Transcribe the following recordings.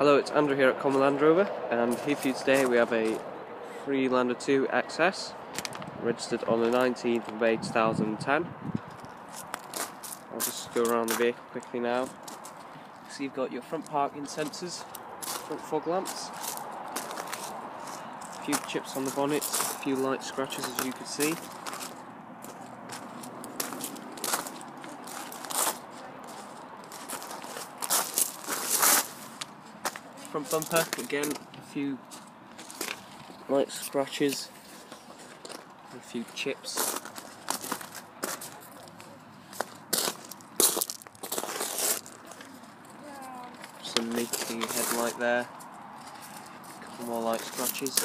Hello, it's Andrew here at Common Land Rover, and here for you today we have a Freelander 2 XS, registered on the 19th of May 2010. I'll just go around the vehicle quickly now. So you've got your front parking sensors, front fog lamps, a few chips on the bonnet, a few light scratches as you can see. Front bumper, again a few light scratches, a few chips. Some leaky headlight there, a couple more light scratches.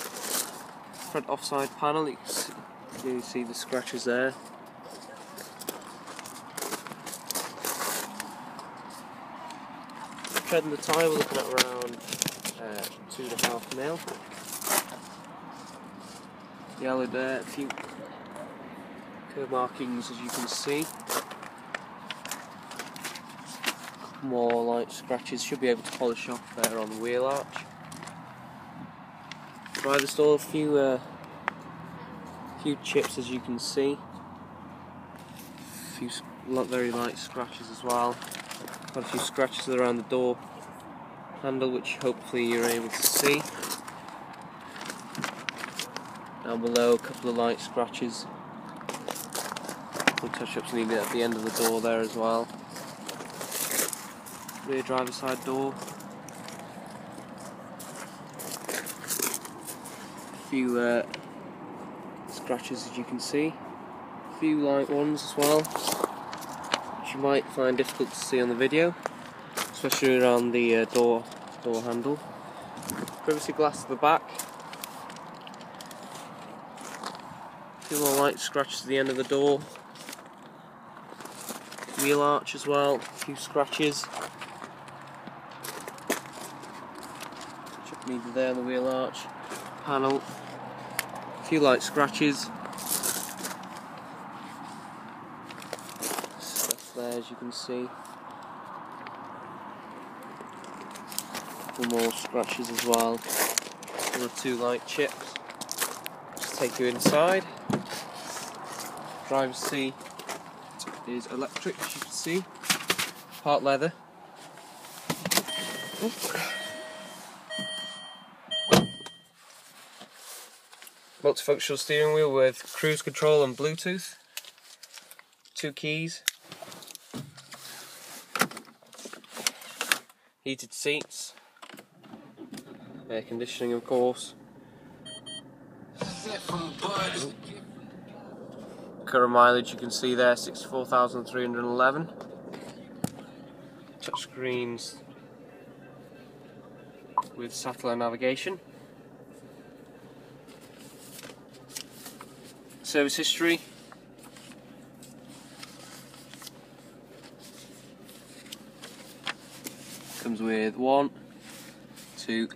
Front offside panel, you can see the scratches there. Treading the tyre, we're looking at around uh, two and a half mil. Yellow there, a few curb markings as you can see. More light scratches, should be able to polish off there on the wheel arch. Driver's door, a few, uh, few chips as you can see. A few very light scratches as well. A few scratches around the door handle which hopefully you're able to see. Down below a couple of light scratches. Some touch-ups needed at the end of the door there as well. Rear driver side door. A few uh, scratches as you can see. A few light ones as well you might find difficult to see on the video, especially around the uh, door door handle. Privacy glass at the back. A few more light scratches at the end of the door. Wheel arch as well, a few scratches. Chip needed there on the wheel arch. Panel. A few light scratches. There as you can see. Couple more scratches as well. Two light chips. Just take you inside. Driver's seat is electric as you can see. Part leather. Multifunctional steering wheel with cruise control and Bluetooth. Two keys. Heated seats, air conditioning of course. Current mileage you can see there 64,311. Touch screens with satellite navigation. Service history comes with one, two,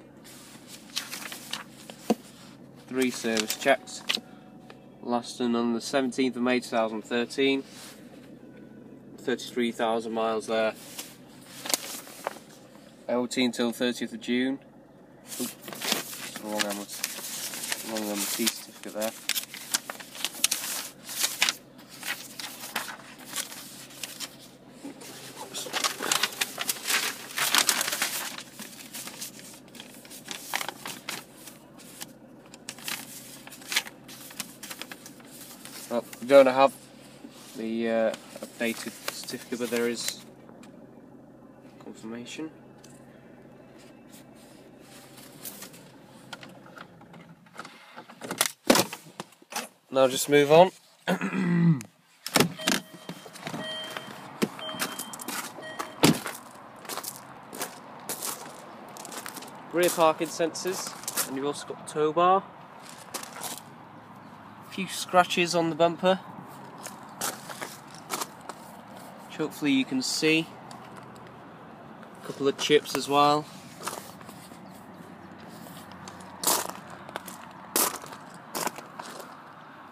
three service checks. Last one on the 17th of May 2013. 33,000 miles there. LT until 30th of June. Oops, wrong wrong MOT certificate there. Don't have the uh, updated certificate, but there is confirmation. Now just move on. Rear parking sensors, and you've also got tow bar few scratches on the bumper which hopefully you can see. A couple of chips as well.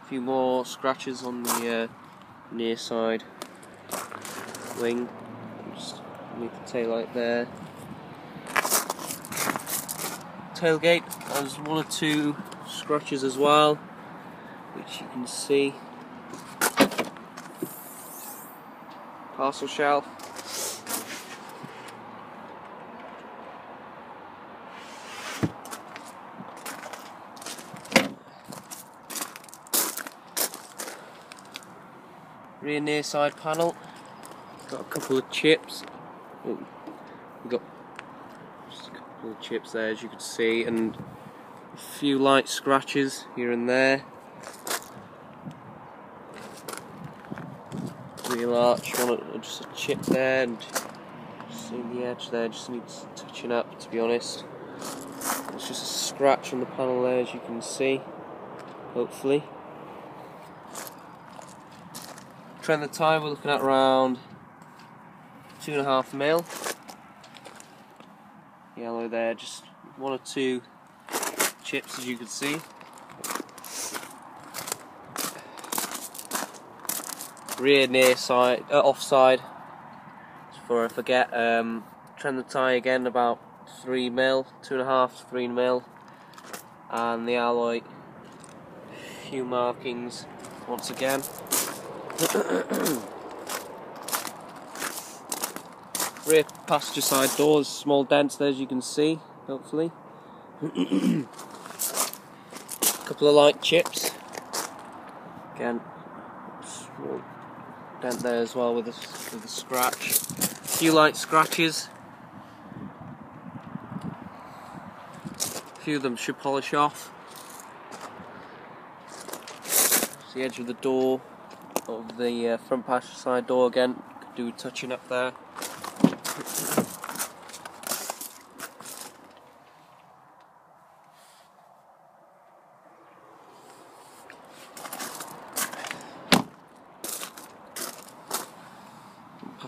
A few more scratches on the uh, near side wing. Just underneath the tail light there. Tailgate. There's one or two scratches as well, which you can see. Parcel shelf. Rear near side panel. Got a couple of chips. Oh, we've got just a couple of chips there as you can see and a few light scratches here and there. Arch, one just a chip there and seeing the edge there just needs touching up to be honest. It's just a scratch on the panel there as you can see, hopefully. Trend the time we're looking at around two and a half mil. Yellow there, just one or two chips as you can see. Rear near side, uh, offside. Before I forget, um, trend the tie again about three mil, two and a half, three mil, and the alloy. Few markings once again. Rear passenger side doors, small dents there as you can see, hopefully. Couple of light chips. Again, small dent there as well with a, with a scratch. A few light scratches. A few of them should polish off. It's the edge of the door of the uh, front passenger side door again. Could do touching up there.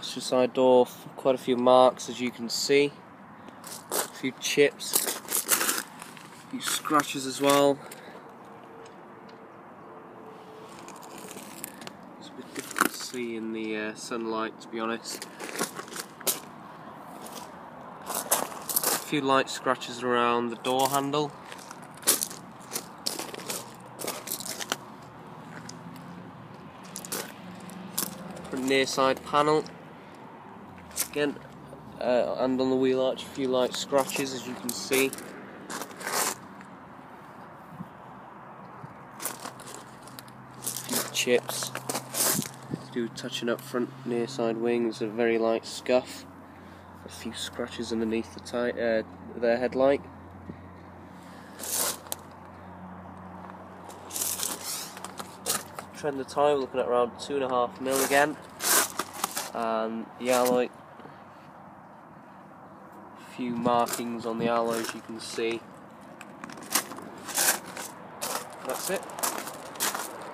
Side door, quite a few marks as you can see. A few chips, a few scratches as well. It's better to see in the uh, sunlight to be honest. A few light scratches around the door handle. Near side panel. Again, uh, and on the wheel arch, a few light scratches as you can see. A few chips do touching up front near side wings, a very light scuff, a few scratches underneath the tie, uh, their headlight. Trend the we're looking at around two and a half mil again, and the alloy, few markings on the alloys you can see. That's it.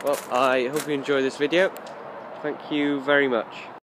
Well, I hope you enjoyed this video. Thank you very much.